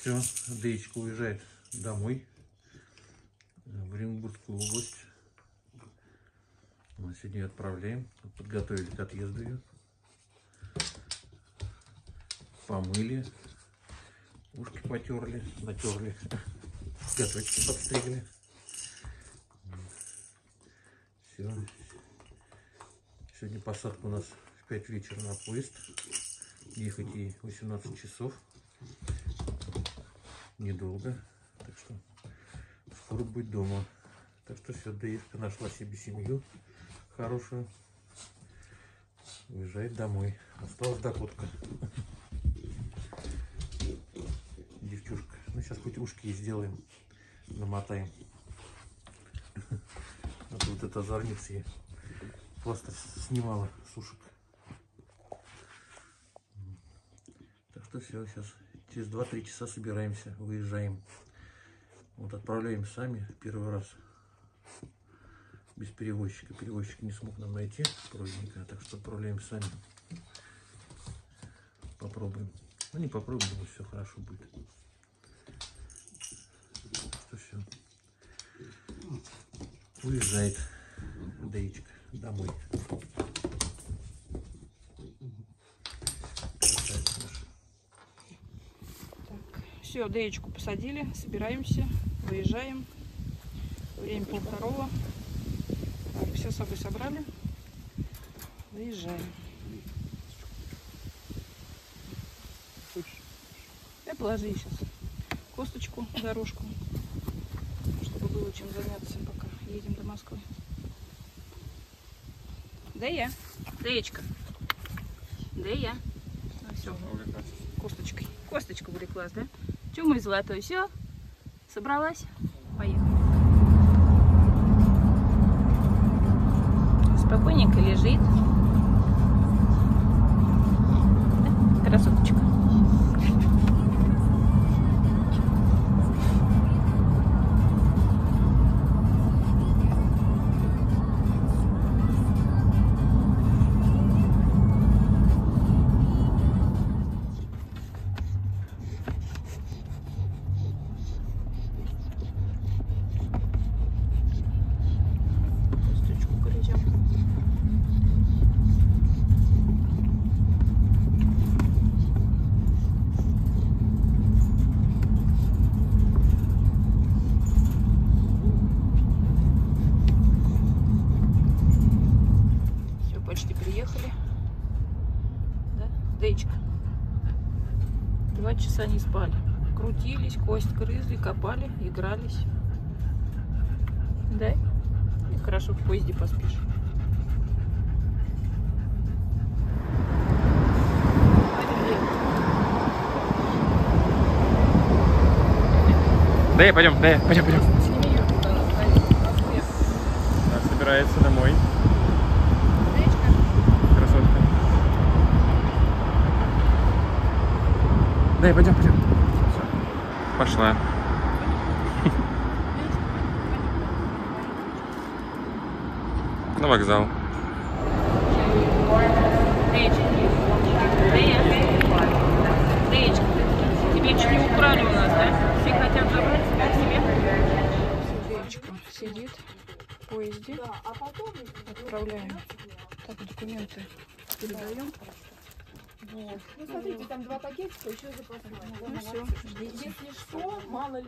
все, Деечка уезжает домой, в Оренбургскую область. Мы сегодня ее отправляем. Подготовили к отъезду ее. Помыли. Ушки потерли, натерли. Цветочки подстригли. Все. Сегодня посадка у нас в 5 вечера на поезд. Ехать ей 18 часов. Недолго. Так что скоро будет дома. Так что все, Даишка нашла себе семью хорошую. Уезжает домой. Осталась Дакотка. Девчушка. Ну, сейчас хоть ушки ей сделаем. Намотаем. А то вот эта озорница ей пластырь снимала с ушек. Так что все, сейчас через 2-3 часа собираемся, выезжаем. Вот отправляем сами первый раз без перевозчика. Перевозчик не смог нам найти прозника, так что отправляем сами. Попробуем. Ну не попробуем, но все хорошо будет. Что все. Уезжает Даичка домой. Все, деечку посадили, собираемся, выезжаем. Время пол второго. Так, все с собой собрали. Выезжаем. Я положи сейчас косточку, дорожку, чтобы было чем заняться, пока едем до Москвы. Да я. Деечка. Да я. Ну, все, косточкой. Косточка увлеклась, да? Че мой золотой? Все? Собралась? Поехали. Спокойненько лежит. Красоточка. Почти приехали. Да? Дэйчка. Два часа не спали. Крутились, кость грызли, копали, игрались. Да? И хорошо в поезде поспишь. Да, пойдем, да, пойдем, пойдем. Она собирается домой. Да, пойдем, пойдем. Пошла. На вокзал. Тебя чуть не украли у нас, да? Все хотят забрать тебя. Дэйчка сидит в поезде. Отправляем. Так, документы передаем. Вот. Ну, смотрите, там два пакетика, еще запасной. Ну все. Если что, мало ли.